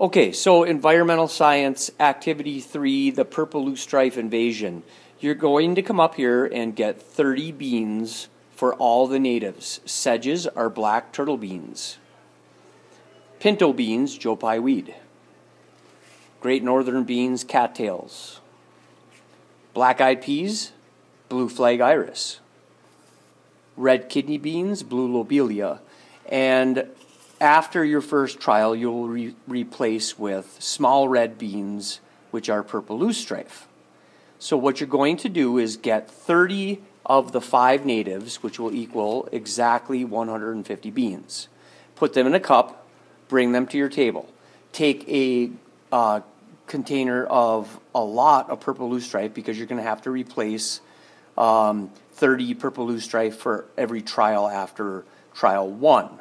Okay, so environmental science activity three, the purple loosestrife invasion. You're going to come up here and get 30 beans for all the natives. Sedges are black turtle beans. Pinto beans, Joe Pye weed. Great northern beans, cattails. Black eyed peas, blue flag iris. Red kidney beans, blue lobelia. And after your first trial, you'll re- replace with small red beans, which are purple loosestrife. So what you're going to do is get 30 of the five natives, which will equal exactly 150 beans. Put them in a cup, bring them to your table. Take a uh, container of a lot of purple loosestrife because you're going to have to replace um, 30 purple loosestrife for every trial after trial one.